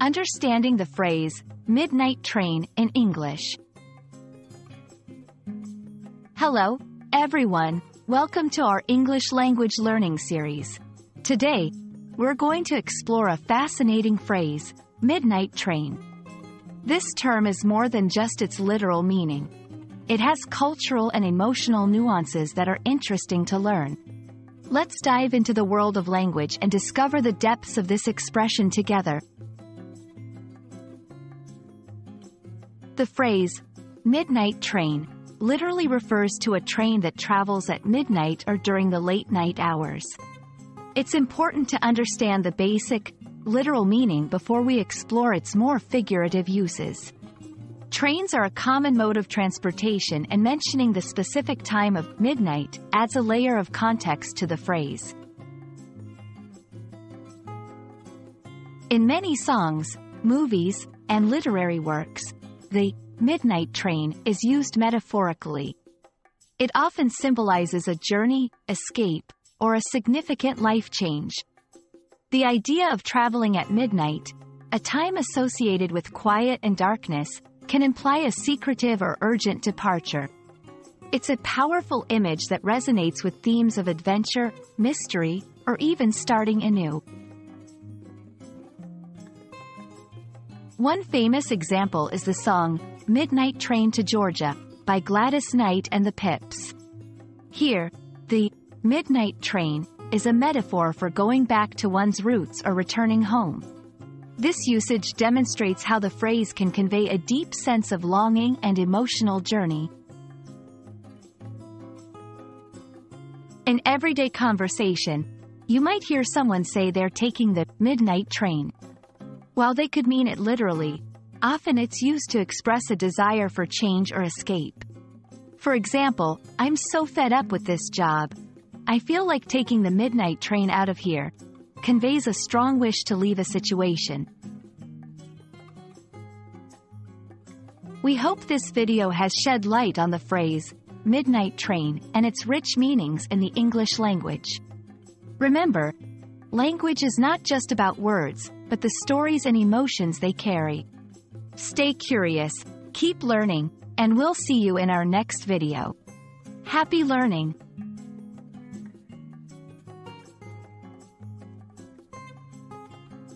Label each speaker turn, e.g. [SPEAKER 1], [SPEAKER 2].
[SPEAKER 1] Understanding the phrase, midnight train, in English. Hello, everyone. Welcome to our English language learning series. Today, we're going to explore a fascinating phrase, midnight train. This term is more than just its literal meaning. It has cultural and emotional nuances that are interesting to learn. Let's dive into the world of language and discover the depths of this expression together. The phrase, midnight train, literally refers to a train that travels at midnight or during the late night hours. It's important to understand the basic, literal meaning before we explore its more figurative uses. Trains are a common mode of transportation and mentioning the specific time of midnight adds a layer of context to the phrase. In many songs, movies, and literary works, the midnight train is used metaphorically. It often symbolizes a journey, escape, or a significant life change. The idea of traveling at midnight, a time associated with quiet and darkness, can imply a secretive or urgent departure. It's a powerful image that resonates with themes of adventure, mystery, or even starting anew. One famous example is the song, Midnight Train to Georgia, by Gladys Knight and the Pips. Here, the midnight train is a metaphor for going back to one's roots or returning home. This usage demonstrates how the phrase can convey a deep sense of longing and emotional journey. In everyday conversation, you might hear someone say they're taking the midnight train. While they could mean it literally, often it's used to express a desire for change or escape. For example, I'm so fed up with this job. I feel like taking the midnight train out of here, conveys a strong wish to leave a situation. We hope this video has shed light on the phrase, midnight train, and its rich meanings in the English language. Remember, language is not just about words, but the stories and emotions they carry. Stay curious, keep learning, and we'll see you in our next video. Happy learning!